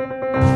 Música